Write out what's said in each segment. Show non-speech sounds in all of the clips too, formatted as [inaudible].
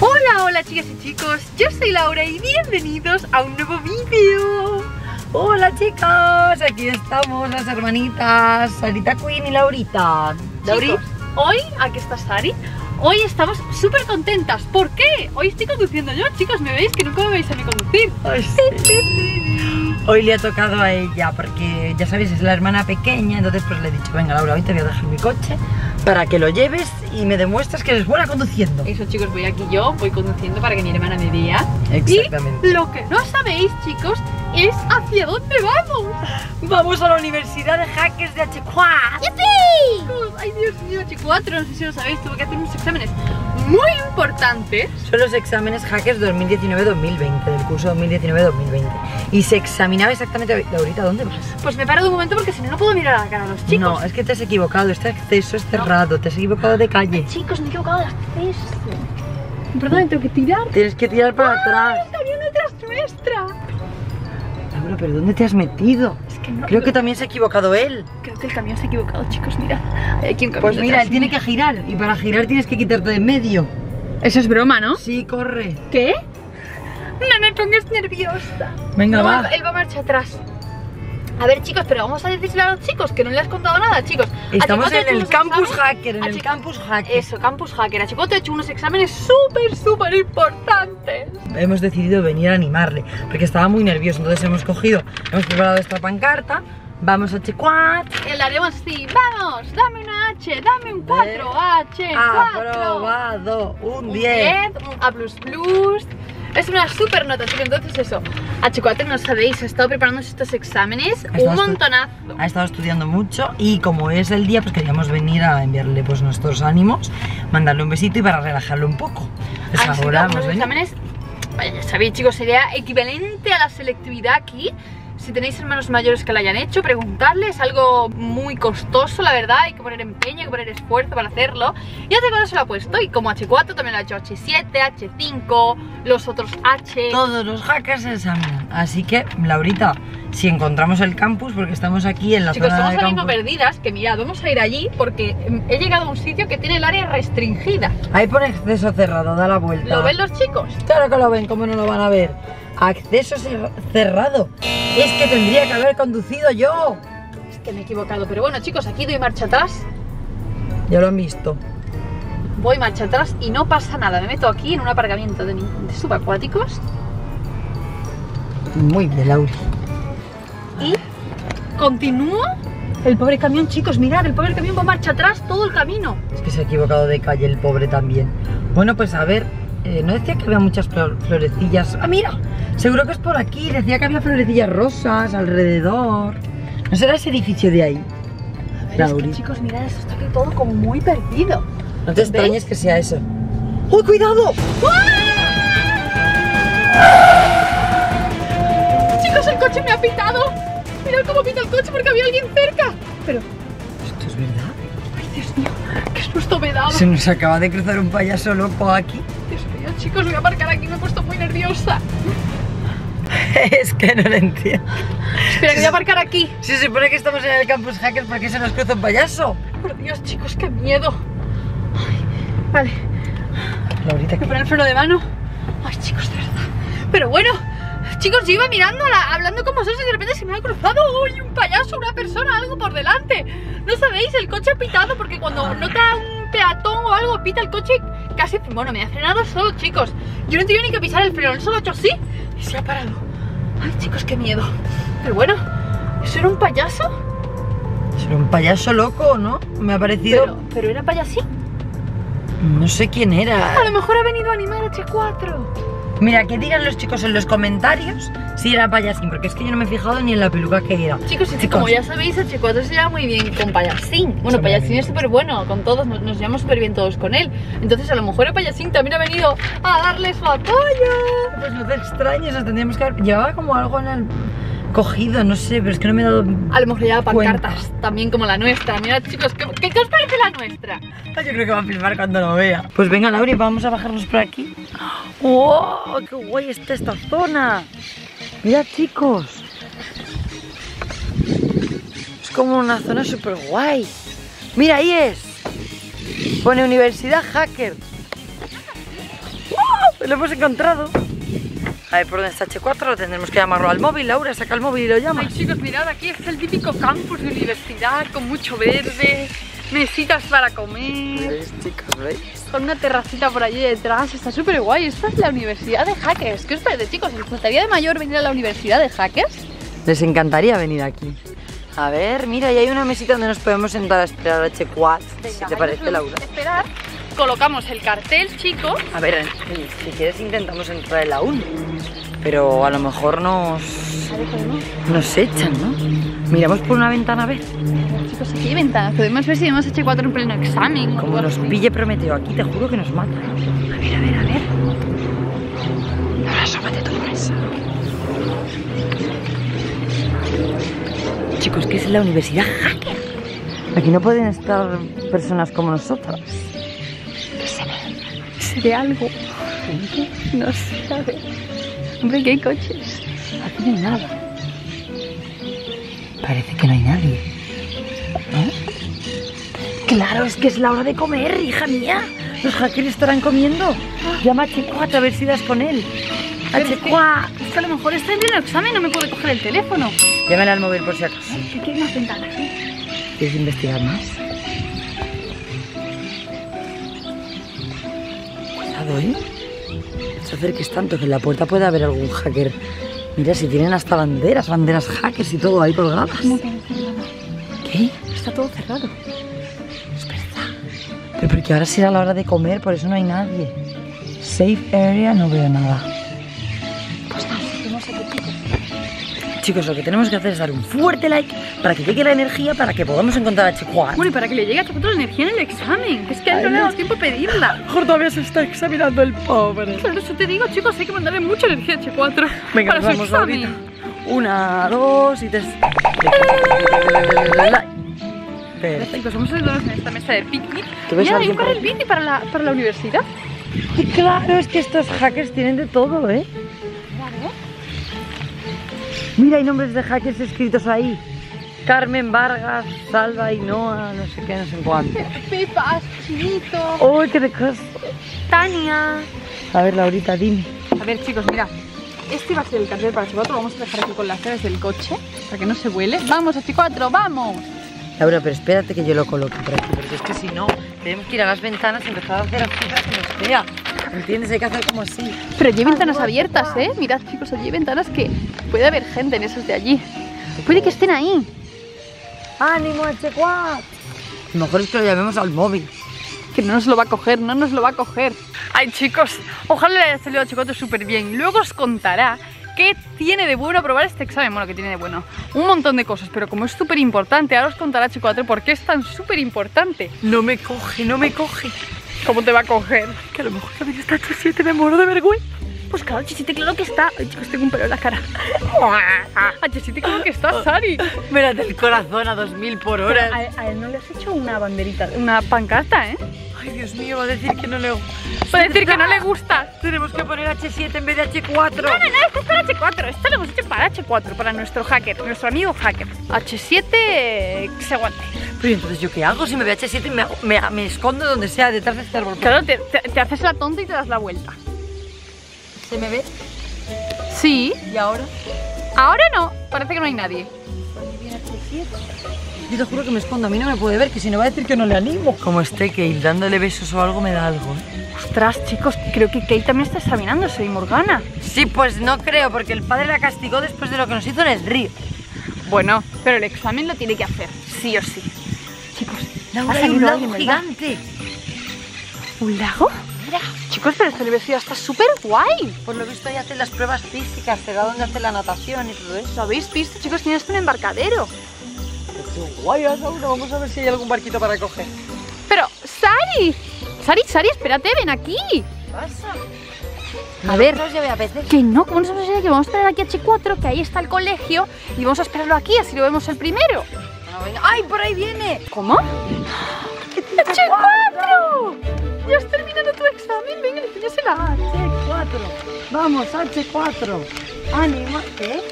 Hola, hola chicas y chicos, yo soy Laura y bienvenidos a un nuevo vídeo. Hola chicos, aquí estamos las hermanitas Sarita Queen y Laurita. Lauri, hoy, aquí está Sari, hoy estamos súper contentas. ¿Por qué? Hoy estoy conduciendo yo, chicos, me veis que nunca me veis a mí conducir. Hoy le ha tocado a ella, porque ya sabéis, es la hermana pequeña, entonces pues le he dicho, venga Laura, hoy te voy a dejar mi coche para que lo lleves y me demuestras que eres buena conduciendo. Eso chicos, voy aquí yo, voy conduciendo para que mi hermana me vea. Exactamente. Y lo que no sabéis, chicos, es hacia dónde vamos. Vamos a la Universidad de Hackers de Achicuá. ¡Yupi! no sé si lo sabéis, tuve que hacer unos exámenes muy importantes. Son los exámenes hackers 2019-2020, del curso 2019-2020. Y se examinaba exactamente... Laurita, ¿dónde vas? Pues me paro de un momento porque si no, no puedo mirar a la cara a los chicos. No, es que te has equivocado, este acceso es cerrado, te has equivocado de calle. Chicos, me he equivocado de acceso. Perdón, tengo que tirar. Tienes que tirar para atrás. ¡Ay, el camión nuestra! Laura, ¿pero dónde te has metido? Es que no. Creo que también se ha equivocado él. Creo que el camión se ha equivocado, chicos, mirad. Hay aquí un camión Pues mira, detrás él tiene que girar y para girar tienes que quitarte de en medio. Eso es broma, ¿no? Sí, corre. ¿Qué? No me pongas nerviosa. Venga, No, va. Él va marcha atrás. A ver, chicos, pero vamos a decirle a los chicos que no le has contado nada, chicos. Estamos H4 ha en el campus hacker, en el campus hacker. Eso, campus hacker. H4 ha hecho unos exámenes súper, súper importantes. Hemos decidido venir a animarle porque estaba muy nervioso. Entonces hemos cogido, hemos preparado esta pancarta. Vamos a H4. Y le haremos así, vamos, dame una H, dame un 4, H, 4. Aprobado. Un Un 10. 10, un A++. Es una super nota, chicos. Entonces eso, H4 no sabéis, ha estado preparando estos exámenes Ha un montonazo. Ha estado estudiando mucho y como es el día, pues queríamos venir a enviarle pues nuestros ánimos, mandarle un besito y para relajarlo un poco. Pues ahora hemos venido. exámenes, vaya, ya sabéis chicos, sería equivalente a la selectividad aquí. Si tenéis hermanos mayores que la hayan hecho, preguntarles, es algo muy costoso, la verdad, hay que poner empeño, hay que poner esfuerzo para hacerlo. Y H4 se lo ha puesto, y como H4 también lo ha hecho H7, H5, los otros H. Todos los hackers se examinan. Así que, Laurita, si encontramos el campus, porque estamos aquí en la Chicos, zona estamos campus. perdidas, que mirad, vamos a ir allí porque em, he llegado a un sitio que tiene el área restringida. Ahí pone acceso cerrado, da la vuelta. ¿Lo ven los chicos? Claro que lo ven, ¿cómo no lo van a ver? Acceso cer- cerrado. Es que tendría que haber conducido yo. Es que me he equivocado, pero bueno chicos, aquí doy marcha atrás Ya lo han visto. voy marcha atrás y no pasa nada. Me meto aquí en un aparcamiento de, de subacuáticos Muy bien, Lauri. Y continúo. El pobre camión, chicos, mirad, el pobre camión va marcha atrás todo el camino. Es que se ha equivocado de calle el pobre también. Bueno, pues a ver, eh, no decía que había muchas flor- florecillas. Ah, mira, seguro que es por aquí. Decía que había florecillas rosas alrededor. ¿No será ese edificio de ahí? A ver, es que, chicos, mirad, esto está aquí todo como muy perdido. No te extrañes que sea eso. ¡Uy, cuidado! Chicos, el coche me ha pitado. Mirad cómo pita el coche porque había alguien cerca. Pero, ¿Esto es verdad? ay, Dios mío, qué susto me dado. Se nos acaba de cruzar un payaso loco aquí. Dios mío, chicos, voy a aparcar aquí, me he puesto muy nerviosa. [laughs] es que no lo entiendo. Espera, que voy a aparcar aquí. Si se supone que estamos en el campus hacker, ¿por qué se nos cruza un payaso? Por Dios, chicos, qué miedo. Ay, vale, Laurita, voy a ¿qué? poner el freno de mano. Ay, chicos, de verdad. Pero bueno, chicos, yo iba mirando, hablando con vosotros y de repente se me ha cruzado uy, un payaso, una persona, algo por delante. No sabéis, el coche ha pitado porque cuando nota un peatón o algo, pita el coche casi. Bueno, me ha frenado solo, chicos. Yo no tenido ni que pisar el freno, él solo ha hecho así y se ha parado. Ay, chicos, qué miedo. Pero bueno, ¿eso era un payaso? Será un payaso loco, ¿no? Me ha parecido... Pero, pero era payasín. No sé quién era. A lo mejor ha venido a animar a H4. Mira, que digan los chicos en los comentarios si era payasín, porque es que yo no me he fijado ni en la peluca que era. Chicos, y Chicos. como ya sabéis, H4 se lleva muy bien con Payasín. Bueno, Se Payasín es súper bueno con todos, nos, nos llevamos súper bien todos con él. Entonces, a lo mejor el Payasín también ha venido a darle su apoyo. Pues no te extrañes, nos tendríamos que haber... Llevaba como algo en el cogido, no sé, pero es que no me he dado... A lo mejor lleva Cuenta. pancartas también como la nuestra. Mira, chicos, ¿qué, qué, os parece la nuestra? Yo creo que va a filmar cuando lo vea. Pues venga, Lauri, vamos a bajarnos por aquí. ¡Wow! ¡Qué guay está esta zona! Mirad, chicos. Es como una zona súper guay. Mira, ahí es. Pone Universidad Hacker. ¡Wow! Lo hemos encontrado. A ver, ¿por dónde está H4? Tendremos que llamarlo al móvil. Laura, saca el móvil y lo llama. Ay, chicos, mirad, aquí es el típico campus de universidad con mucho verde, mesitas para comer, ¿Veis, chicos? ¿Veis? con una terracita por allí detrás. Está súper guay. Esta es la universidad de hackers. ¿Qué os parece, chicos? ¿Les gustaría de mayor venir a la universidad de hackers? Les encantaría venir aquí. A ver, mira, y hay una mesita donde nos podemos sentar a esperar a H4. si te parece, Laura. Esperar. Colocamos el cartel, chicos. A ver, si si quieres intentamos entrar en la 1. Pero a lo mejor nos, nos echan, ¿no? Miramos por una ventana a ver. Chicos, aquí hay ventanas. Podemos ver si vemos H4 en pleno examen. Como nos pille Prometeo aquí, te juro que nos mata. A ver, a ver, a ver. Ahora asómate tu mesa. Chicos, ¿qué es la universidad hacker? Aquí no pueden estar personas como nosotras. Ve algo. No sé, a ver. Hombre, que hay coches. Aquí no hay nada. Parece que no hay nadie. ¿No? Claro, es que es la hora de comer, hija mía. Los hackers estarán comiendo. Llama a H4 a ver si das con él. Pero es que- H4. Es que a lo mejor está en pleno examen no me puede coger el teléfono. Llámale al móvil por si acaso. Aquí hay más ventanas. ¿eh? ¿Quieres investigar más? Cuidado, ¿eh? No te acerques tanto que en la puerta puede haber algún hacker. Mira, si tienen hasta banderas, banderas hackers y todo ahí colgadas. ¿Cómo que no? ¿Qué? Está todo cerrado. Es verdad. Pero porque ahora será la hora de comer, por eso no hay nadie. Safe area, no veo nada. Chicos, lo que tenemos que hacer es dar un fuerte like para que llegue la energía para que podamos encontrar a H4. Bueno, y para que le llegue a nosotros la energía en el examen. Es que a él no le damos tiempo a pedirla. [laughs] mejor todavía se está examinando el pobre. Claro, eso te digo, chicos, hay que mandarle mucha energía a H4 Venga, para nos su vamos examen. ahorita. Una, dos y tres. Perfecto. Chicos, vamos a sentarnos en esta mesa de picnic. ¿Tú ves a Mira, hay alguien un por carril ahí? bici para la, para la universidad. Y claro, es que estos hackers tienen de todo, ¿eh? Mira, hay nombres de hackers escritos ahí. Carmen Vargas, Salva, Inoa, no sé qué, no sé cuánto. Pepas, Chinito, ¡Uy, qué de cosas! Tania. A ver, Laurita, dime. A ver, chicos, mira. Este va a ser el cartel para H4. Lo vamos a dejar aquí con las llaves del coche para que no se vuele. ¡Vamos, H4! ¡Vamos! Laura, pero espérate que yo lo coloque por aquí, porque es que si no, tenemos que ir a las ventanas y empezar a hacer así para que nos vea. ¿Entiendes? Hay que hacer como así. Pero allí hay ventanas abiertas, ¿eh? Mirad, chicos, allí hay ventanas que puede haber gente en esas de allí. Puede que estén ahí. ¡Ánimo, H4! Lo mejor es que lo llamemos al móvil. Que no nos lo va a coger, no nos lo va a coger. Ay, chicos, ojalá le haya salido a H4 súper bien. Luego os contará qué tiene de bueno aprobar este examen. Bueno, que tiene de bueno un montón de cosas, pero como es súper importante, ahora os contará H4 por qué es tan súper importante. No me coge, no me coge. ¿Cómo te va a coger? Que a lo mejor también está H7, me muero de vergüenza. Pues claro, Chisite, claro que está. Ay, chicos, tengo un pelo en la cara. [laughs] Ay, Chisite, claro que está, Sari. Mírate el corazón a 2000 por hora. A, a él no le has hecho una banderita, una pancarta, ¿eh? Ay, Dios mío, va a decir que no le Puede decir que no le gusta. Tenemos que poner H7 en vez de H4. No, no, no, esto es para H4. Esto lo hemos hecho para H4, para nuestro hacker, nuestro amigo hacker. H7 eh, que se aguante. Pero ¿y entonces, ¿yo qué hago? Si me ve H7 y me, me, me escondo donde sea, detrás de este árbol. Claro, te, te- te haces la tonta y te das la vuelta. ¿Se me ve? Sí, ¿Y ahora? ahora no. Parece que no hay nadie. Yo te juro que me escondo, a mí no me puede ver, que si no va a decir que no le animo. Como esté Kale dándole besos o algo me da algo, ¿eh? Ostras, chicos, creo que Kate también está examinándose y Morgana. Sí, pues no creo, porque el padre la castigó después de lo que nos hizo en el río. Bueno, pero el examen lo tiene que hacer, sí o sí. Chicos, Laura, ha hay un lago gigante. ¿Un lago? Chicos, pero esta universidad está súper guay. Por lo visto ahí hacen las pruebas físicas, será donde hacen la natación y todo eso. ¿Lo habéis visto, chicos? Tienes un embarcadero. Qué guay, Laura, vamos a ver si hay algún barquito para coger. Pero, Sari. Sari, Sari, espérate, ven aquí. ¿Qué pasa? A ver. Que no, ¿cómo nos vamos a ir aquí? Vamos a esperar aquí a H4, que ahí está el colegio, y vamos a esperarlo aquí, así lo vemos el primero. Venga. ¡Ay, por ahí viene! ¿Cómo? ¡H4! Ya has terminado tu examen, venga, enséñasela. H4. Vamos, H4. Ánimo. ¿Qué?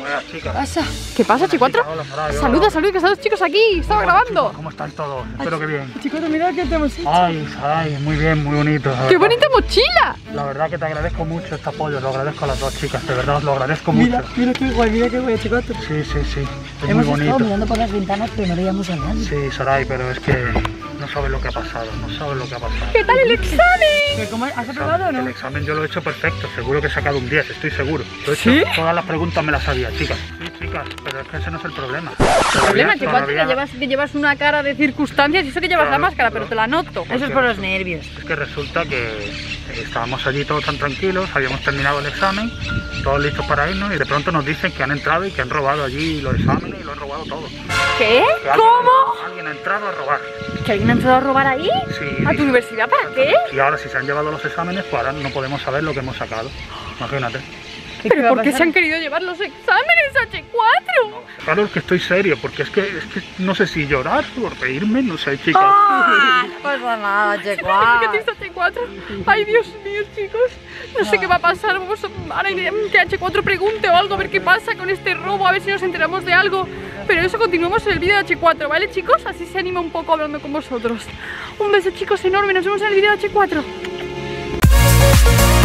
Buenas chicas. pasa? ¿Qué pasa, H4? Saray, hola. Saluda, saluda, que están los chicos aquí. Estaba Hola, grabando. chicos, ¿Cómo estáis todos? Espero que bien. Chicos, mira que te hemos hecho. Ay, Saray, muy bien, muy bonito. la ¡Qué verdad. bonita mochila! La verdad que te agradezco mucho este apoyo, lo agradezco a las dos chicas, de verdad os lo agradezco Mira, mucho. mira qué guay, mira qué guay, chicos. Sí, sí, sí, es Hemos muy estado bonito. mirando por las ventanas, pero no veíamos a nadie. Sí, Saray, pero es que no sabes lo que ha pasado, no sabes lo que ha pasado. ¿Qué tal el examen? ¿Qué, cómo, ¿Has aprobado o El no? examen yo lo he hecho perfecto, seguro que he sacado un 10, estoy seguro. Lo he hecho, ¿Sí? Todas las preguntas me las sabía, chicas. Sí, chicas, pero es que ese no es el problema. El problema es que cuando que llevas, que llevas una cara de circunstancias y eso que llevas la máscara, pero te la noto. Eso es por los nervios. Es que resulta que estábamos allí todos tan tranquilos, habíamos terminado el examen, todos listos para irnos y de pronto nos dicen que han entrado y que han robado allí los exámenes y lo han robado todo. ¿Qué? Que alguien- ¿Cómo? Alguien ha entrado a robar. ¿Que alguien ha entrado a robar ahí? Sí. ¿A tu universidad? ¿Para qué? Y ahora si se han llevado los exámenes, pues ahora no podemos saber lo que hemos sacado. Imagínate. ¿Pero por qué se han querido llevar los exámenes H4? Claro que estoy serio, porque es que, es que no sé si llorar o reírme, no sé, chicas. ¡Ah! No pasa [laughs] nada, ¿Qué chicos. tienes H4? Ay, Dios mío, chicos. No sé qué va a pasar. Vamos a... Ahora que H4 pregunte o algo, a ver qué pasa con este robo, a ver si nos enteramos de algo. Pero eso continuamos en el vídeo de H4, ¿vale, chicos? Así se anima un poco hablando con vosotros. Un beso, chicos, enorme. Nos vemos en el vídeo de H4.